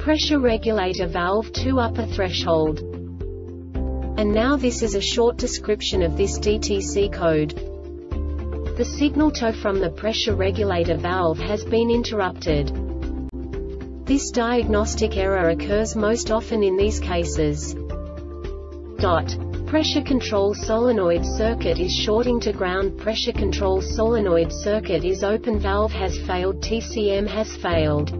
Pressure regulator valve 2 upper threshold. And now this is a short description of this DTC code. The signal tow from the pressure regulator valve has been interrupted. This diagnostic error occurs most often in these cases. Dot. Pressure control solenoid circuit is shorting to ground Pressure control solenoid circuit is open Valve has failed TCM has failed